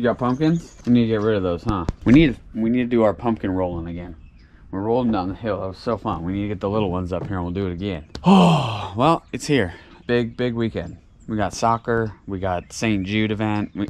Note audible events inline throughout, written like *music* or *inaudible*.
You got pumpkins? We need to get rid of those, huh? We need we need to do our pumpkin rolling again. We're rolling down the hill. That was so fun. We need to get the little ones up here and we'll do it again. Oh, *gasps* well, it's here. Big, big weekend. We got soccer. We got St. Jude event. We,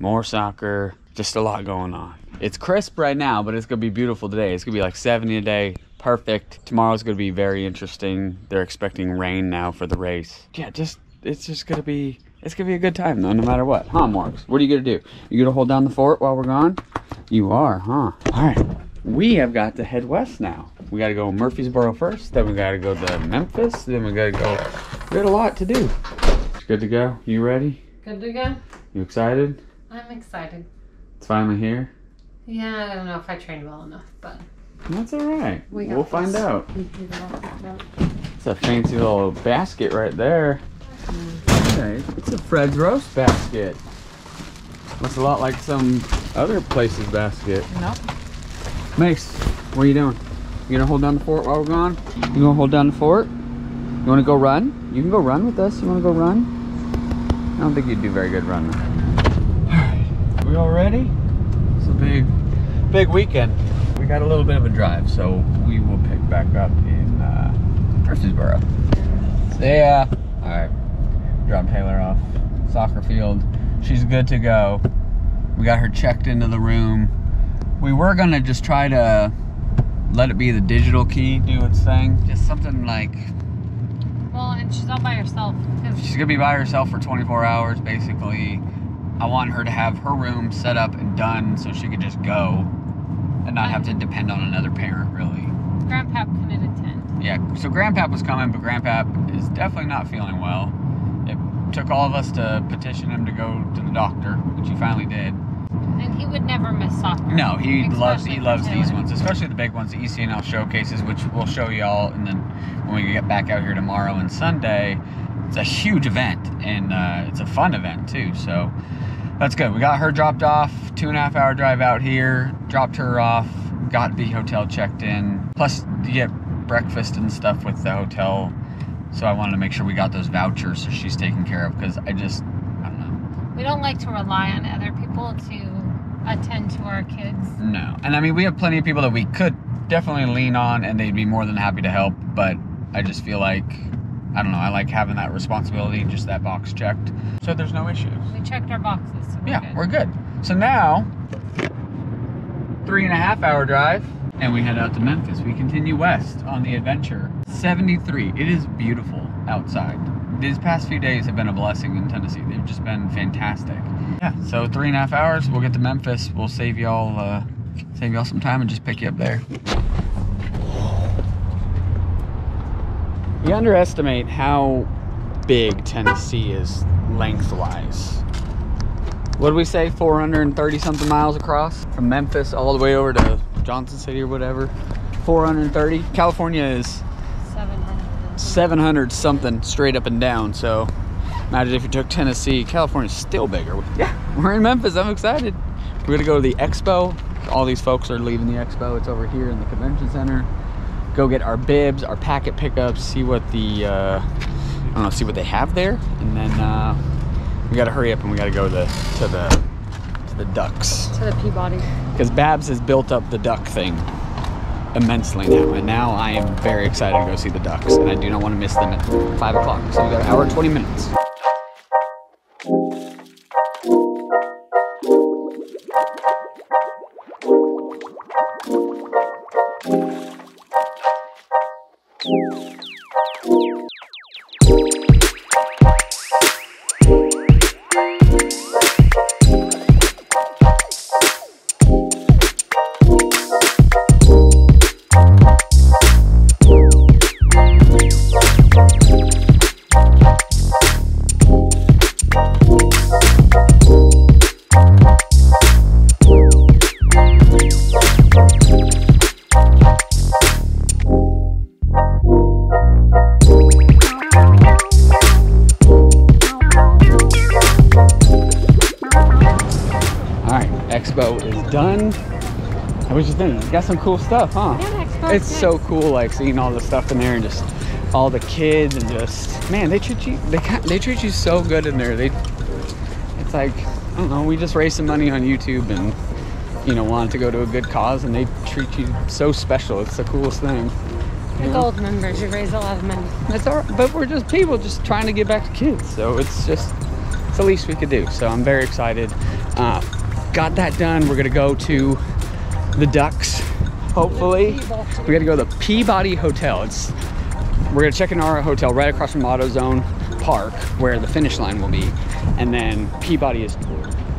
more soccer. Just a lot going on. It's crisp right now, but it's going to be beautiful today. It's going to be like 70 a day. Perfect. Tomorrow's going to be very interesting. They're expecting rain now for the race. Yeah, just, it's just going to be, it's going to be a good time though, no matter what. Huh, Marks? What are you to do? You to hold down the fort while we're gone? You are, huh? All right we have got to head west now. We got to go Murfreesboro first, then we got to go to Memphis, then we got to go. We got a lot to do. It's Good to go. You ready? Good to go. You excited? I'm excited. It's finally here. Yeah, I don't know if I trained well enough, but that's all right. We will find out. It's a fancy little basket right there. Mm-hmm. Okay, it's a Fred's roast basket. Looks a lot like some other place's basket. Nope. Mace, what are you doing? You gonna hold down the fort while we're gone? You gonna hold down the fort? You wanna go run? You can go run with us. You wanna go run? I don't think you'd do very good running. Alright, we all ready? It's a big, big weekend. We got a little bit of a drive, so we will pick back up in uh, Murfreesboro. See ya. Alright, drop Taylor off. Soccer field. She's good to go. We got her checked into the room we were gonna just try to let it be the digital key do its thing. Just something like. Well, and she's all by herself. She's gonna be by herself for 24 hours, basically. I want her to have her room set up and done so she could just go and not have to depend on another parent, really. Grandpap couldn't attend. Yeah, so Grandpap was coming, but Grandpap is definitely not feeling well. Took all of us to petition him to go to the doctor, which he finally did. And he would never miss soccer. No, he especially loves he loves these ones, especially the big ones, the ECNL showcases, which we'll show y'all, and then when we get back out here tomorrow and Sunday, it's a huge event and uh, it's a fun event too. So that's good. We got her dropped off, two and a half hour drive out here, dropped her off, got the hotel checked in. Plus, you get breakfast and stuff with the hotel. So I wanted to make sure we got those vouchers so she's taken care of because I just I don't know. We don't like to rely on other people to attend to our kids. No. And I mean, we have plenty of people that we could definitely lean on and they'd be more than happy to help, but I just feel like I don't know, I like having that responsibility, just that box checked. So there's no issues. We checked our boxes. So we're yeah, good. we're good. So now, three and a half hour drive, and we head out to Memphis. We continue west on the adventure. 73. It is beautiful outside these past few days have been a blessing in Tennessee. They've just been fantastic. Yeah, so three and a half hours. We'll get to Memphis. We'll save y'all uh, save y'all some time and just pick you up there. You underestimate how big Tennessee is lengthwise. What did we say? 430 something miles across from Memphis all the way over to Johnson City or whatever. 430. California is 700 something straight up and down. So imagine if you took Tennessee. California's still bigger. Yeah, we're in Memphis. I'm excited. We're gonna go to the expo. All these folks are leaving the expo. It's over here in the convention center. Go get our bibs, our packet pickups, see what the uh, I don't know, see what they have there, and then uh, we gotta hurry up and we gotta go to the to the the ducks. To the Peabody. Because Babs has built up the duck thing immensely now, and now I am very excited to go see the Ducks, and I do not want to miss them at 5 o'clock. So we've got an hour and 20 minutes. Got some cool stuff, huh? Yeah, it's so cool, like seeing all the stuff in there and just all the kids and just man, they treat you they they treat you so good in there. They it's like I don't know, we just raised some money on YouTube and, you know, wanted to go to a good cause and they treat you so special. It's the coolest thing. The gold members, you raise a lot of money. That's all right, but we're just people just trying to give back to kids. So it's just, it's the least we could do. So I'm very excited. Uh, got that done. We're gonna go to the Ducks, hopefully. We gotta go to the Peabody Hotel. It's, we're gonna check in our hotel right across from AutoZone Park where the finish line will be. And then Peabody is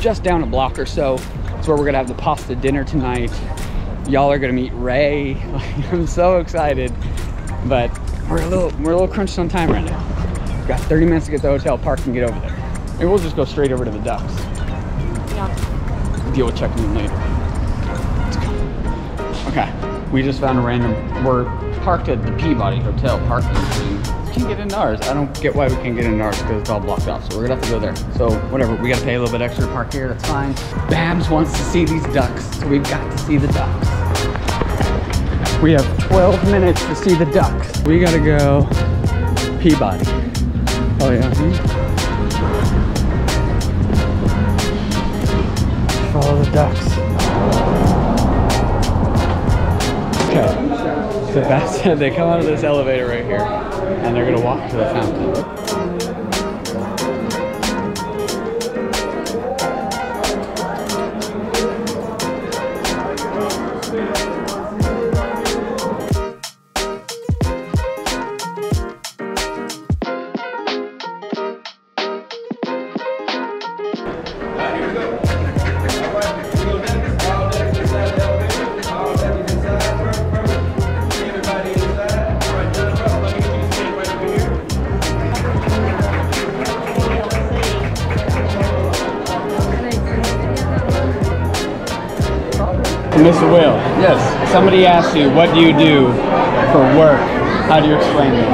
just down a block or so. It's where we're gonna have the pasta dinner tonight. Y'all are gonna meet Ray. *laughs* I'm so excited, but we're a little we're a little crunched on time right now. We've got 30 minutes to get to the hotel, park, and get over there. Maybe we'll just go straight over to the Ducks. Yeah. Deal with checking in later. Okay, we just found a random. We're parked at the Peabody Hotel parking. thing. Can't get into ours. I don't get why we can't get into ours because it's all blocked off. So we're gonna have to go there. So whatever, we gotta pay a little bit extra to park here. That's fine. Babs wants to see these ducks, so we've got to see the ducks. We have 12 minutes to see the ducks. We gotta go Peabody. Oh yeah. Follow the ducks. So that's they come out of this elevator right here, and they're gonna walk to the fountain. Will, yes. Somebody asked you, what do you do for work? How do you explain this?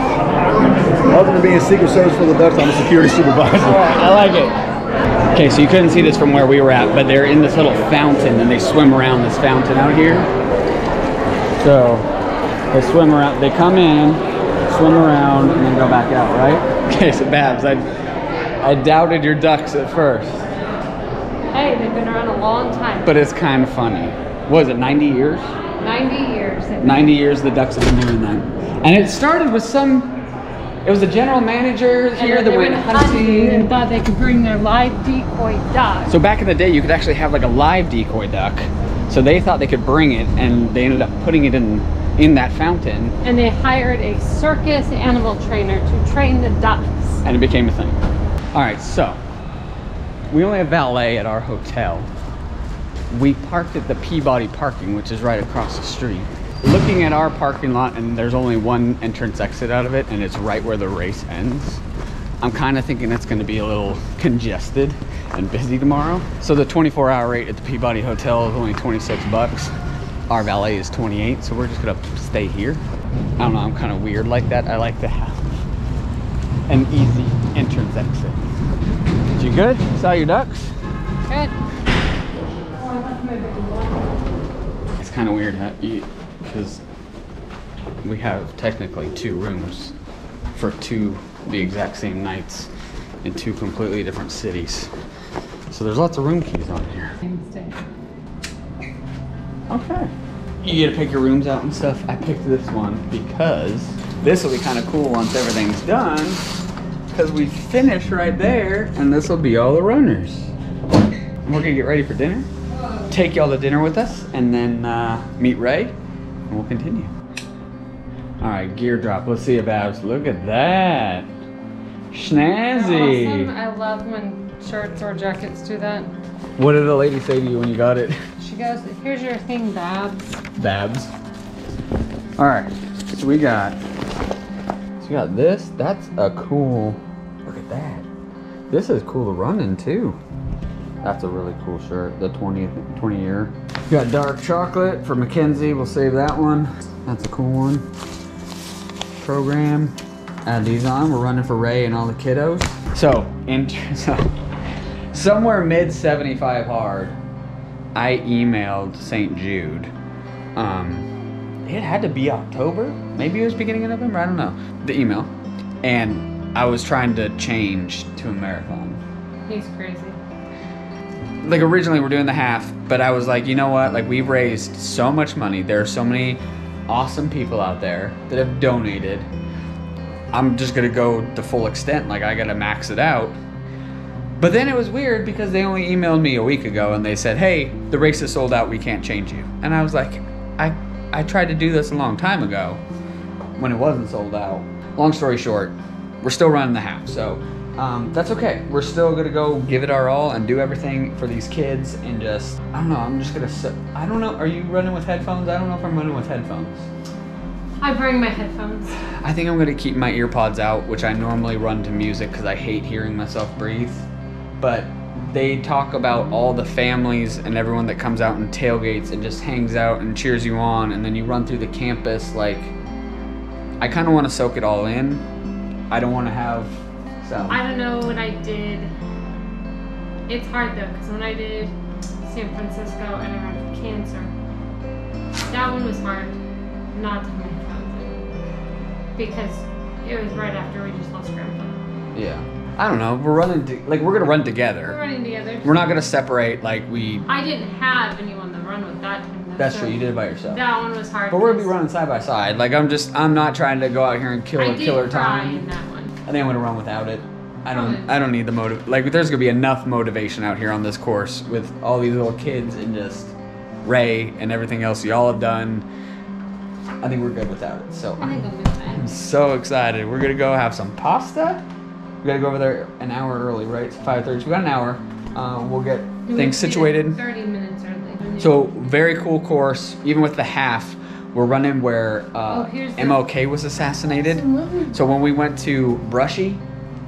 Other than being a Secret Service for the Ducks, I'm a security supervisor. I like it. Okay, so you couldn't see this from where we were at, but they're in this little fountain and they swim around this fountain out here. So they swim around, they come in, swim around, and then go back out, right? *laughs* Okay, so Babs, I, I doubted your ducks at first, Hey, they've been around a long time. but it's kind of funny. What is it, 90 years? 90 years. 90 years the Ducks have been doing that. And it started with some, it was a general manager here that went hunting and thought they could bring their live decoy duck. So back in the day, you could actually have like a live decoy duck. So they thought they could bring it and they ended up putting it in, in that fountain and they hired a circus animal trainer to train the ducks. and it became a thing. All right, so we only have valet at our hotel. We parked at the Peabody parking, which is right across the street. Looking at our parking lot, and there's only one entrance exit out of it, and it's right where the race ends. I'm kind of thinking it's going to be a little congested and busy tomorrow. So the 24-hour rate at the Peabody Hotel is only 26 bucks. Our valet is 28, so we're just gonna stay here. I don't know, I'm kind of weird like that. I like to have an easy entrance exit. You good? Saw your ducks? Good. It's kind of weird because we have technically two rooms for two the exact same nights in two completely different cities. So there's lots of room keys on here. Okay. You get to pick your rooms out and stuff. I picked this one because this will be kind of cool once everything's done. Because we finish right there, and this will be all the runners. And we're gonna get ready for dinner. Take y'all to dinner with us, and then uh, meet Ray, and we'll continue. All right, gear drop. Let's see about. Look at that, Awesome. snazzy. I love when shirts or jackets do that. What did the lady say to you when you got it? *laughs* She goes, here's your thing, Babs. Babs. All right, so we got, so we got this. That's a cool. Look at that. This is cool to run in too. That's a really cool shirt. The 20th, 20 year. Got dark chocolate for Mackenzie. We'll save that one. That's a cool one. Program. Add these on. We're running for Ray and all the kiddos. So, in *laughs* so, somewhere mid 75 hard, I emailed St. Jude. Um, it had to be October. Maybe it was beginning of November. I don't know. The email. And I was trying to change to a marathon. He's crazy. Like originally we're doing the half, but I was like, you know what? Like we've raised so much money. There are so many awesome people out there that have donated. I'm just gonna go the full extent. Like I gotta max it out. But then it was weird because they only emailed me a week ago and they said, "Hey, the race is sold out. We can't change you." And I was like, "I I tried to do this a long time ago when it wasn't sold out." Long story short, we're still running the half, so um, that's okay. We're still gonna go give it our all and do everything for these kids and just I don't know. I'm just gonna. sit- I don't know. Are you running with headphones? I don't know if I'm running with headphones. I bring my headphones. I think I'm gonna keep my earpods out, which I normally run to music because I hate hearing myself breathe. But they talk about all the families and everyone that comes out and tailgates and just hangs out and cheers you on, and then you run through the campus. Like, I kind of want to soak it all in. I don't want to have. So. I don't know what I did. It's hard though, because when I did San Francisco and I had cancer, that one was hard not to headphones in. Because it was right after we just lost grandpa. Yeah. I don't know. We're running. To, like, we're gonna run together. We're running together. We're not gonna separate. Like we. I didn't have anyone to run with that time. though, That's so true. You did it by yourself. That one was hard. But we're gonna be running side by side. Like I'm just. I'm not trying to go out here and kill I a killer time. In that one. I think I'm gonna run without it. I don't. I don't need the motive. Like there's gonna be enough motivation out here on this course with all these little kids and just Ray and everything else y'all have done. I think we're good without it. So I'm I'll be fine. so excited. We're gonna go have some pasta. We gotta go over there an hour early, right? It's 5:30. So we got an hour. Uh, we'll get things situated. Thirty minutes early. So very cool course. Even with the half, we're running where uh, Oh, MLK was assassinated. So when we went to Brushy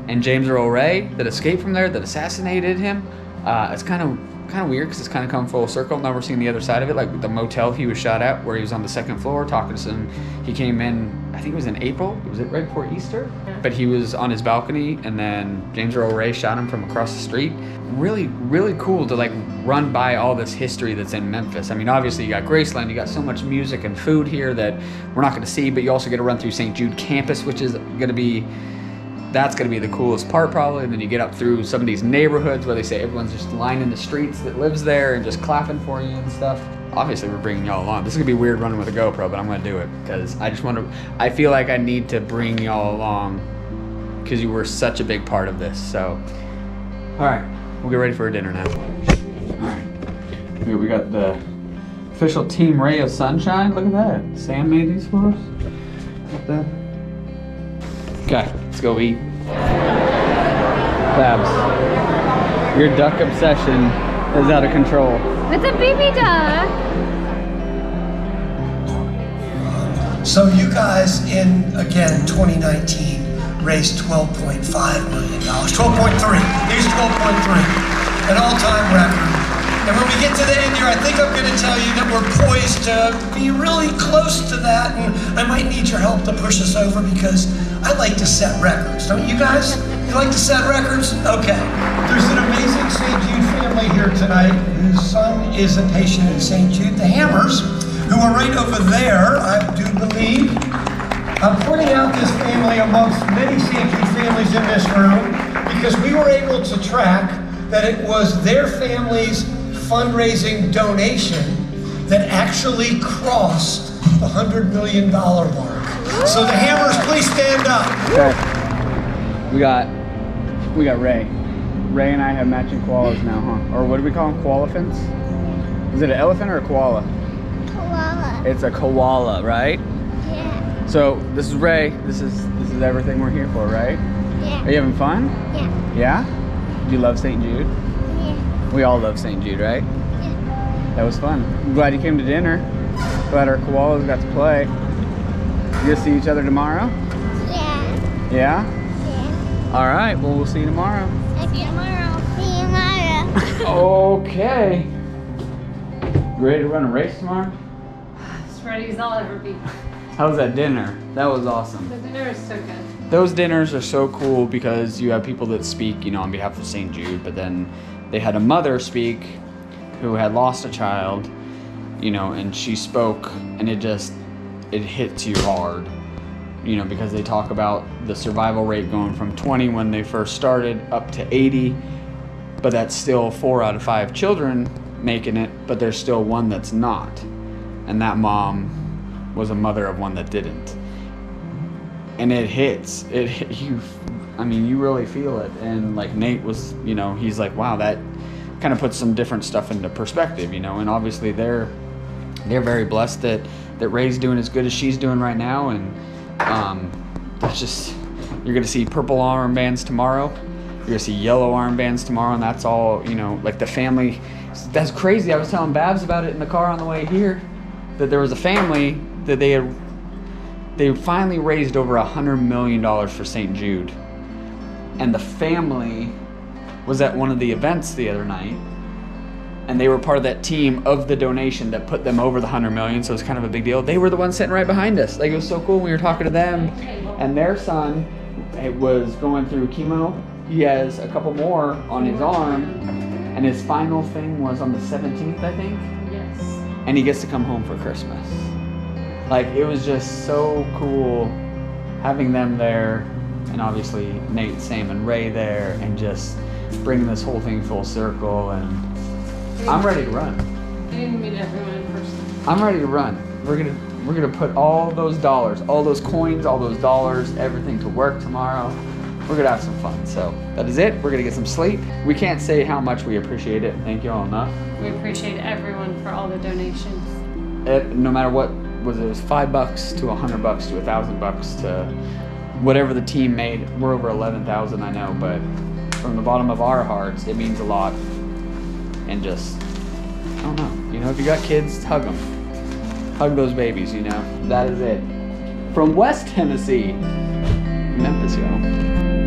and James Earl Ray that escaped from there, that assassinated him, uh, it's kind of kind of weird because it's kind of come full circle. Now we're seeing the other side of it, like the motel he was shot at, where he was on the second floor talking to some. He came in, I think it was in April. Was it right before Easter? Yeah. But he was on his balcony, and then James Earl Ray shot him from across the street. Really, really cool to like run by all this history that's in Memphis. I mean, obviously you got Graceland, you got so much music and food here that we're not going to see, but you also get to run through St. Jude campus, which is going to be that's going to be the coolest part probably. And then you get up through some of these neighborhoods where they say everyone's just lining the streets that lives there and just clapping for you and stuff. Obviously we're bringing y'all along. This is going to be weird running with a gopro but i'm going to do it because i just want to i feel like i need to bring y'all along because you were such a big part of this so. All right we'll get ready for dinner now. All right. Here we got the official team ray of sunshine. Look at that. Sam made these for us. Okay, let's go eat. Babs, your duck obsession is out of control. It's a baby duck. So you guys in, again, 2019 raised $12.5 million. 12.3. Here's 12.3. An all-time record. And when we get to the end here, I think I'm going to tell you that we're poised to be really close to that. And I might need your help to push us over because I like to set records. Don't you guys? You like to set records? Okay. There's an amazing St. Jude family here tonight whose son is a patient at St. Jude. The Hammers who are right over there, I do believe. I'm pointing out this family amongst many St. Jude families in this room because we were able to track that it was their family's fundraising donation that actually crossed the $100 million mark. So the Hammers, please stand up. Okay. We got we got Ray. Ray and I have matching koalas now, huh? Or what do we call them? Koalafants? Is it an elephant or a koala? Koala. It's a koala, right? Yeah. So this is Ray. This is this is everything we're here for, right? Yeah. Are you having fun? Yeah. Yeah? Do you love St. Jude? Yeah. We all love St. Jude, right? Yeah. That was fun. I'm glad you came to dinner. Glad our koalas got to play. You gonna see each other tomorrow? Yeah. Yeah? Yeah. All right. Well, we'll see you tomorrow. See you tomorrow. See you tomorrow. *laughs* Okay. You ready to run a race tomorrow? As ready as I'll ever be. How was that dinner? That was awesome. The dinner is so good. Those dinners are so cool because you have people that speak, you know, on behalf of St. Jude, but then they had a mother speak who had lost a child, you know, and she spoke and it just it hits you hard. You know, because they talk about the survival rate going from 20 when they first started up to 80 but that's still four out of five children making it, but there's still one that's not. And that mom was a mother of one that didn't. And it hits. It you I mean, you really feel it. And like Nate was, you know, he's like, wow, that kind of puts some different stuff into perspective, you know. And obviously they're they're very blessed that that Ray's doing as good as she's doing right now, and um, that's just you're gonna see purple armbands tomorrow. You're gonna see yellow armbands tomorrow, and that's all you know. Like the family, that's crazy. I was telling Babs about it in the car on the way here, that there was a family that they had they finally raised over a hundred million dollars for St. Jude, and the family was at one of the events the other night and they were part of that team of the donation that put them over the 100 million so it's kind of a big deal. They were the ones sitting right behind us. Like it was so cool when we were talking to them. And their son it was going through chemo. He has a couple more on his arm and his final thing was on the 17th i think. Yes. and he gets to come home for christmas. Like it was just so cool having them there and obviously nate sam and ray there and just bringing this whole thing full circle and i'm ready to run I didn't meet everyone in person. I'm ready to run. We're gonna we're gonna put all those dollars, all those coins, all those dollars, everything to work tomorrow. We're gonna have some fun. So that is it. We're gonna get some sleep. We can't say how much we appreciate it. Thank you all enough. We appreciate everyone for all the donations. It, no matter what was it, it was five bucks to a hundred bucks to a thousand bucks to whatever the team made. We're over eleven thousand, I know, but from the bottom of our hearts, it means a lot. And just I don't know. You know, if you got kids, hug them. Hug those babies, you know. That is it. From West Tennessee, Memphis, y'all.